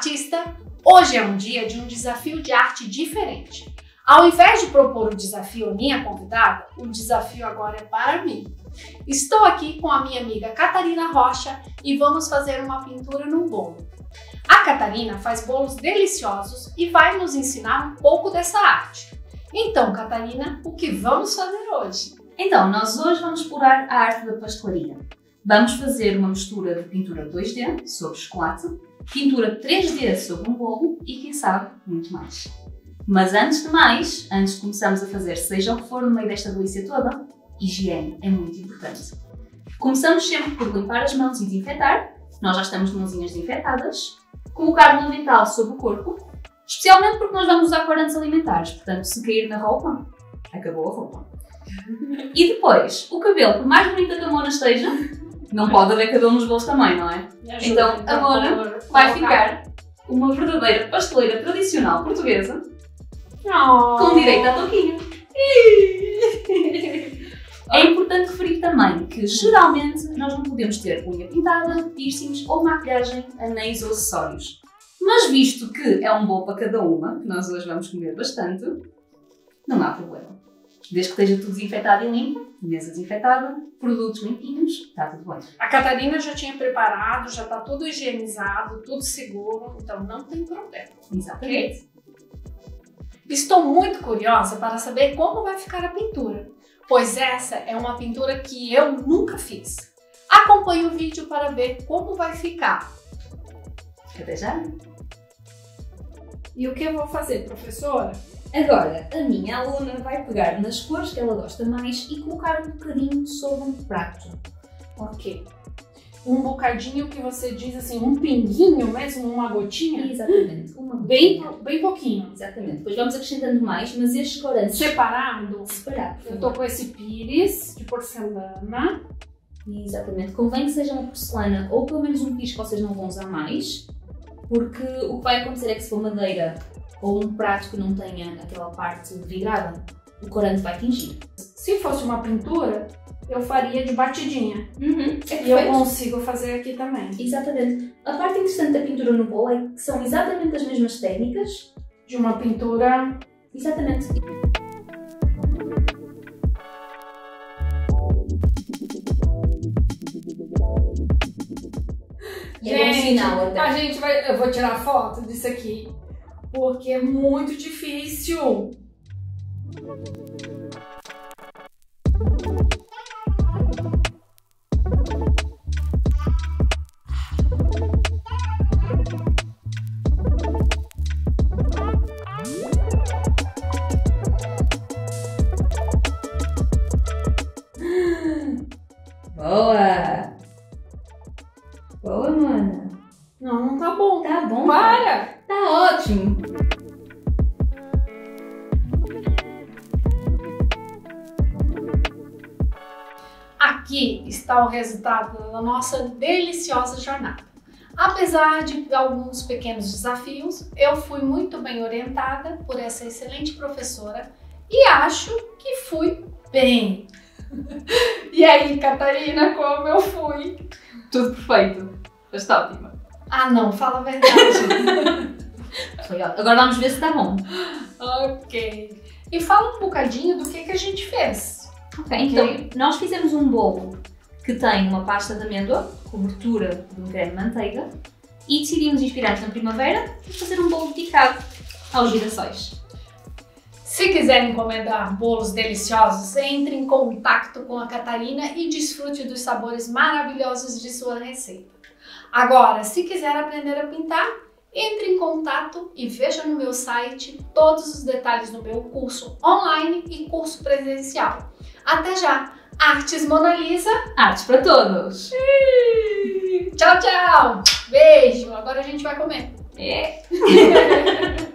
artista, hoje é um dia de um desafio de arte diferente. Ao invés de propor o desafio à minha convidada, o desafio agora é para mim. Estou aqui com a minha amiga Catarina Rocha e vamos fazer uma pintura num bolo. A Catarina faz bolos deliciosos e vai nos ensinar um pouco dessa arte. Então, Catarina, o que vamos fazer hoje? Então, nós hoje vamos explorar a arte da pastelaria. Vamos fazer uma mistura de pintura 2D sobre chocolate, pintura 3D sobre um bolo e, quem sabe, muito mais. Mas antes de mais, antes de começarmos a fazer seja o que for no meio desta delícia toda, higiene é muito importante. Começamos sempre por limpar as mãos e desinfetar. Nós já estamos de mãozinhas desinfetadas. Colocar o avental sobre o corpo, especialmente porque nós vamos usar corantes alimentares. Portanto, se cair na roupa, acabou a roupa. E depois, o cabelo, por mais bonita que a Mona esteja, não pode haver cabelo nos bolos também, não é? Então, a Mona vai ficar uma verdadeira pasteleira tradicional portuguesa Oh. com direito à touquinha. É importante referir também que geralmente nós não podemos ter unha pintada, piercings ou maquilhagem, anéis ou acessórios. Mas visto que é um bolo para cada uma, que nós hoje vamos comer bastante, não há problema. Desde que esteja tudo desinfetado e limpo, mesa desinfetada, produtos limpinhos, está tudo bem. A Catarina já tinha preparado, já está tudo higienizado, tudo seguro, então não tem problema. Exatamente. Estou muito curiosa para saber como vai ficar a pintura, pois essa é uma pintura que eu nunca fiz. Acompanhe o vídeo para ver como vai ficar. Até já! E o que eu vou fazer, professora? Agora, a minha aluna vai pegar nas cores que ela gosta mais e colocar um bocadinho sobre um prato. Ok. Um bocadinho que você diz assim, um pinguinho mesmo, uma gotinha? Exatamente. Uma Bem, gotinha. bem pouquinho. Exatamente. Depois vamos acrescentando mais, mas estes corantes Separado. separados. Eu tô com esse pires de porcelana. Exatamente. Convém que seja uma porcelana ou pelo menos um piso que vocês não vão usar mais, porque o que vai acontecer é que se for madeira ou um prato que não tenha aquela parte vidrada, o corante vai tingir. Se fosse uma pintura, eu faria de batidinha. Uhum. É E eu consigo fazer aqui também. Exatamente. A parte interessante da pintura no bolo é que são exatamente as mesmas técnicas. De uma pintura Exatamente. Sinal até. A gente vai. Eu vou tirar foto disso aqui. Porque é muito difícil. Boa, Aqui está o resultado da nossa deliciosa jornada. Apesar de alguns pequenos desafios, eu fui muito bem orientada por essa excelente professora e acho que fui bem. E aí, Catarina, como eu fui? Tudo perfeito. Está ótima. Ah, não, fala a verdade. Agora vamos ver se está bom. ok. E fala um bocadinho do que, que a gente fez. Ok, então nós fizemos um bolo que tem uma pasta de amêndoa, cobertura de um creme de manteiga e decidimos inspirar-nos na primavera e fazer um bolo dedicado aos girassóis. Se quiser encomendar bolos deliciosos, entre em contato com a Catarina e desfrute dos sabores maravilhosos de sua receita. Agora, se quiser aprender a pintar, entre em contato e veja no meu site todos os detalhes do meu curso online e curso presencial. Até já! Artes Mona Lisa. Artes para todos! Tchau, tchau! Beijo! Agora a gente vai comer. É!